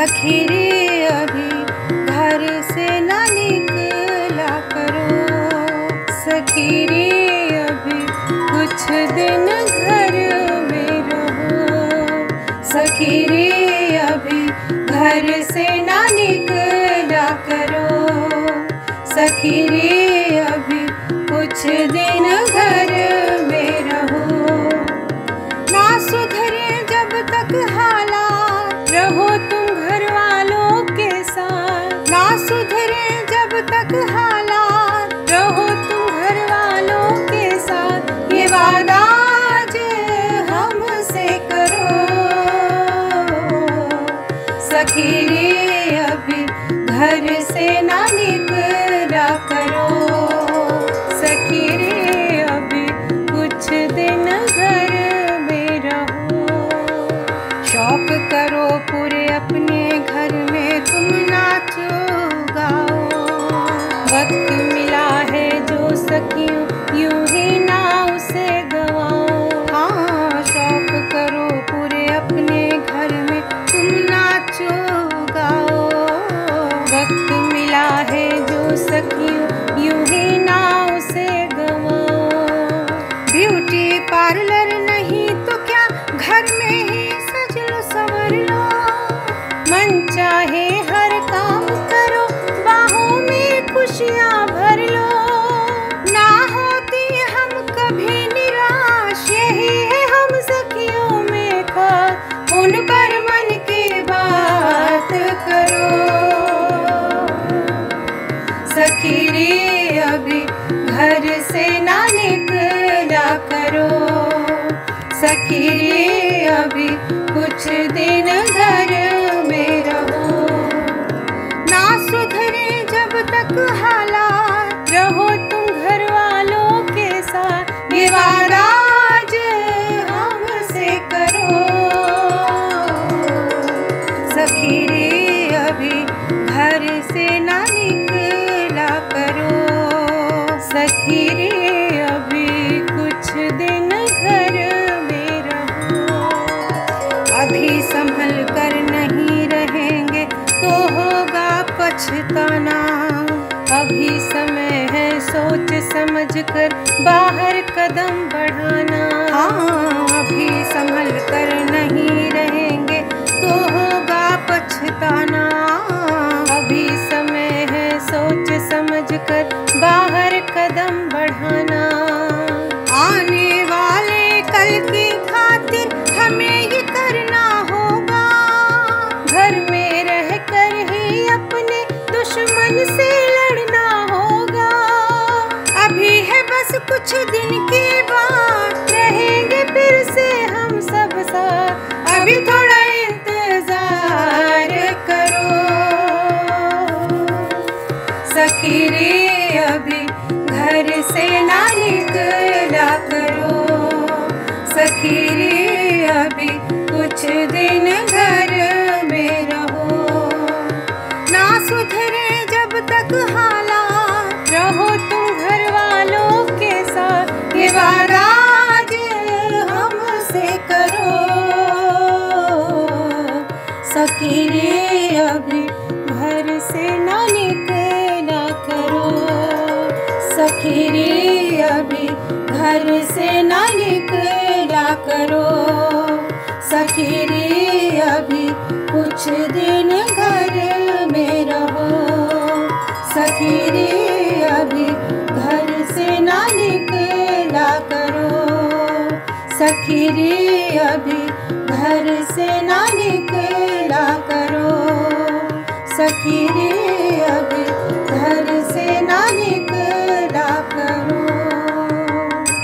सखी रे अभी घर से ना निकला करो। सखी अभी कुछ दिन घर में रहो। सखी रे अभी घर से ना निकला करो। सखी रे अभी कुछ दिन घर सखी अभी घर से ना निकला isso aqui. अभी कुछ दिन घर हालात रहो तुम घर वालों के साथ। करो। अभी घर से ना निकला करो। सखी रे सोच समझ कर बाहर कदम बढ़ाना। हाँ। कुछ दिन के बाद रहेंगे फिर से हम सब साथ। अभी थोड़ा इंतज़ार करो। सखी रे अभी घर से ना निकला करो। सखी रे अभी कुछ दिन घर में रहो। ना सुधरे जब तक हालात रे अभी घर से ना निकला करो। सखी अभी घर से ना निकला करो। सखी रे अभी कुछ दिन घर में रहो। सखी रे अभी घर से ना निकला करो। सखी रे अभी घर से ना निकला सखी